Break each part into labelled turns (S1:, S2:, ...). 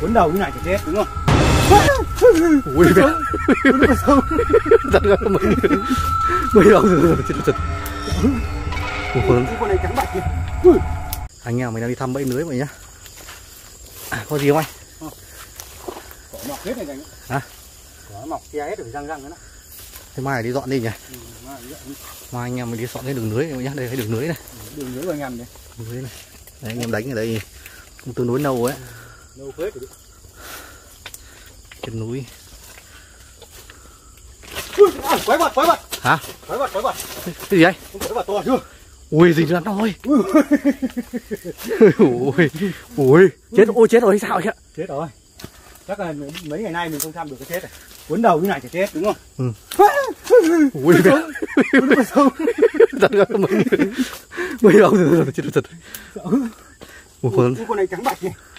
S1: cuốn đầu như này thì chết đúng không?
S2: Ui bé giật ra mình mình đâu rồi chết chết
S1: cái con này trắng bạch kìa.
S2: Anh em mình đang đi thăm bẫy lưới vậy nhá. À, có gì không anh?
S1: Cỏ mọc hết này này
S2: hả?
S1: Cỏ mọc kia hết rồi răng răng nữa đó.
S2: Thế mai đi dọn đi nhỉ?
S1: Ừ, đi.
S2: mai anh em mình đi dọn cái đường lưới này nhá. Đây cái đường lưới này.
S1: Đường dưới anh em
S2: đường lưới này. Đấy, anh em đánh ở đây. Cũng tương đối lâu ấy
S1: lâu phết rồi
S2: trên núi.
S1: Ui, à, quái vật quái vật.
S2: Hả?
S1: Quái vật quái vật.
S2: Cái gì
S1: con quái vật to chưa?
S2: Ui gì ra thôi ui. Ui chết ôi chết rồi sao vậy
S1: chết rồi. Chắc là mấy ngày nay mình không thăm được cái chết này. Cuốn đầu như này thì chết đúng không?
S2: Ừ. ui. Bé giật ra mình mình đâu rồi chết một phần
S1: Ui, con này trắng bạch kìa chưa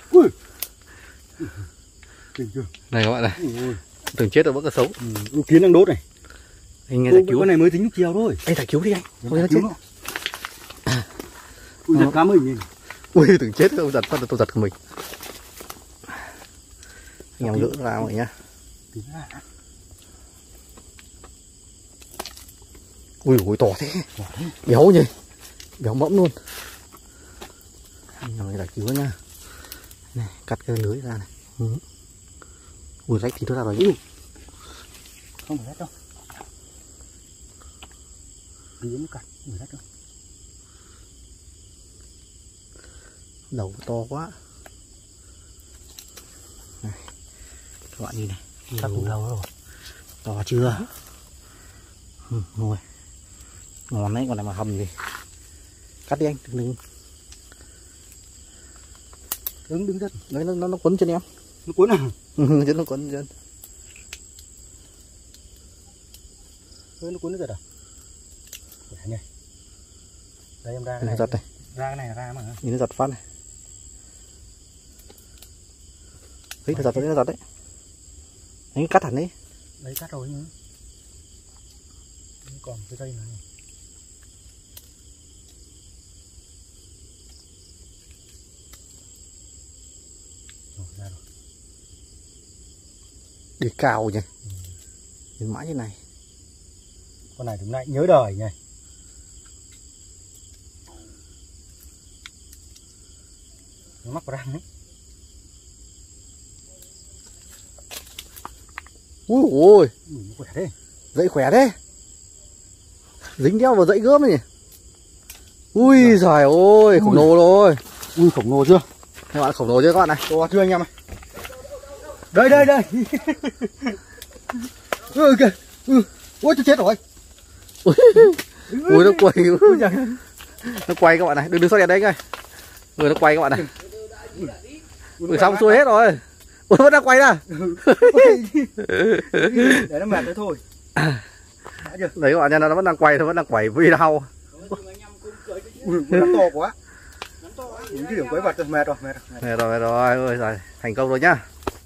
S2: này các bạn này.
S1: Ui
S2: tưởng chết rồi vẫn còn sống.
S1: Ừ, kiến đang đốt này.
S2: Anh nghe giải cứu.
S1: con này mới tính lúc chiều thôi.
S2: Anh giải cứu đi anh. Không nó chết.
S1: ui giật cá mình
S2: ui tưởng chết không giật phát tôi giật của mình. Anh em gỡ ra mọi nhá. Ui ui to thế. Béo nhỉ. Béo mẫm luôn. Anh em giải cứu nhá này cắt cái lưới ra này. Ừ. ui rách thì nó ra rồi
S1: Ui. không phải hết đâu. Tí nó cắt người hết đâu.
S2: Đầu to quá. Này các bạn nhìn này.
S1: Cắt từ lâu rồi.
S2: To chưa? Ừ, ngồi. Ngon đấy còn này mà hầm gì. Cắt đi anh đừng
S1: đứng đứng
S2: đấy nó nó, nó quấn chân em.
S1: Nó cuốn à?
S2: Chân nó quấn chân.
S1: Ơ, nó cuốn giật à? Để nhỉ. Đây em ra cái này.
S2: giật này.
S1: Ra cái này ra mà.
S2: Nhìn nó giật phát này. Đấy nó giật đấy nó giật đấy. Anh cắt hẳn
S1: đấy cắt rồi nhưng còn cái dây này ra rồi
S2: đi cao nhỉ. Nhìn mãi như này.
S1: Con này đúng lại nhớ đời nhỉ. Nó mắc răng đấy
S2: ui ôi
S1: khỏe thế.
S2: Dậy khỏe thế. Dính đeo vào dậy gớm này nhỉ. Ui giời ơi khổng lồ rồi.
S1: Ui khổng lồ chưa
S2: các bạn khổng lồ chưa các bạn này?
S1: To chưa anh em ơi. Đây đây đây. Ừ kìa. Ừ. Ôi tôi chết rồi.
S2: Ui nó quay. Nó quay các bạn này. Đừng đứng sau đèn đấy ngay người nó quay các bạn này. Ui xong xuôi hết rồi. Ui vẫn đang quay ra.
S1: Để nó mệt nữa thôi.
S2: Đấy các bạn nha nó vẫn đang quay nó vẫn đang quay video.
S1: Ui nó to quá những cái điểm quái vật rồi, mệt rồi mệt rồi.
S2: Mệt rồi rồi. Ôi thành công rồi nhá.